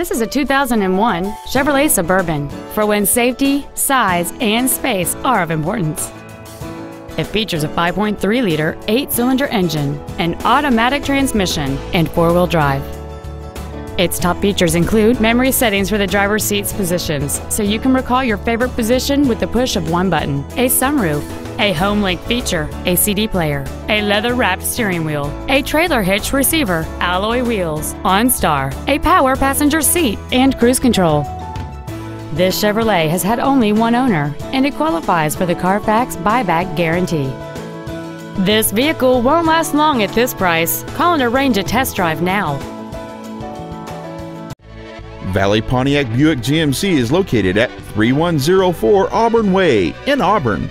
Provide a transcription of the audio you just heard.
This is a 2001 Chevrolet Suburban for when safety, size, and space are of importance. It features a 5.3-liter eight-cylinder engine, an automatic transmission, and four-wheel drive. Its top features include memory settings for the driver's seat's positions, so you can recall your favorite position with the push of one button, a sunroof, a home link feature, a CD player, a leather wrapped steering wheel, a trailer hitch receiver, alloy wheels, OnStar, a power passenger seat, and cruise control. This Chevrolet has had only one owner, and it qualifies for the Carfax buyback guarantee. This vehicle won't last long at this price. Call and arrange a test drive now. Valley Pontiac Buick GMC is located at 3104 Auburn Way in Auburn.